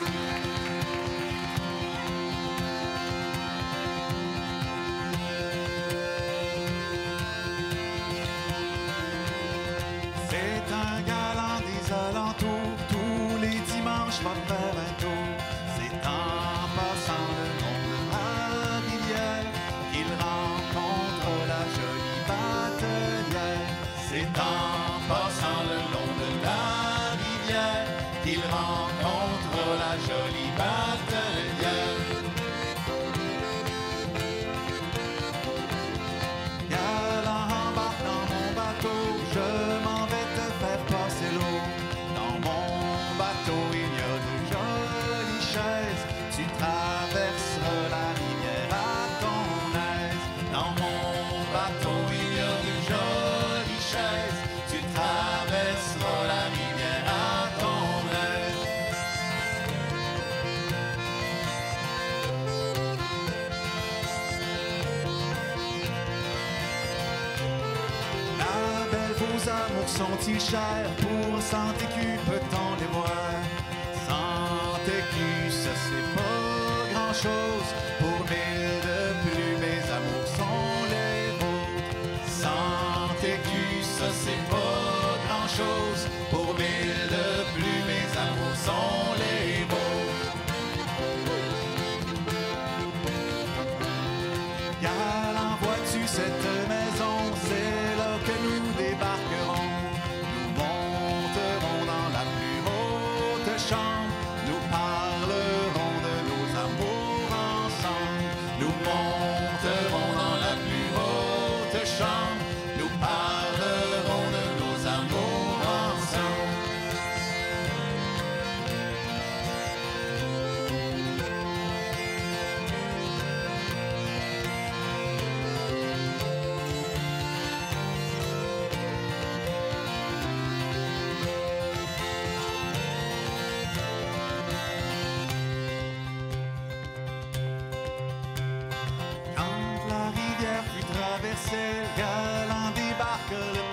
C'est un galant des alentours, tous les dimanches va faire un tour. C'est en passant le long de la rivière qu'il rencontre la jolie batelière. C'est en passant le jolie batelière. Galant embarque dans mon bateau, je m'en vais te faire passer l'eau. Dans mon bateau, il y a de jolies chaises. Tu traverseras sont-ils chers Pour cent écus peut-on les voir Cent écus, ça c'est pas grand-chose Pour mille de plus, mes amours sont les vôtres. Cent écus, ça c'est pas grand-chose Pour mille de plus, mes amours sont les vois-tu cette long. Quand la rivière fut traversée, le galant débarque le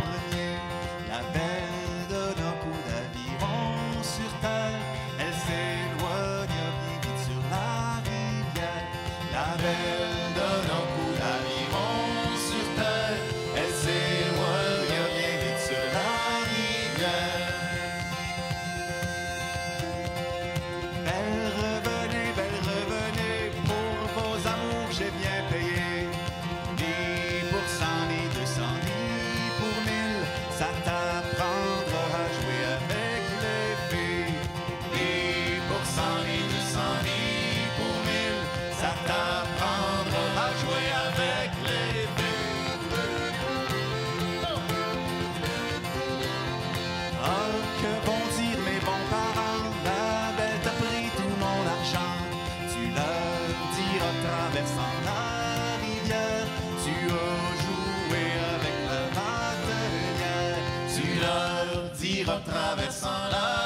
Tu leur diras traversant la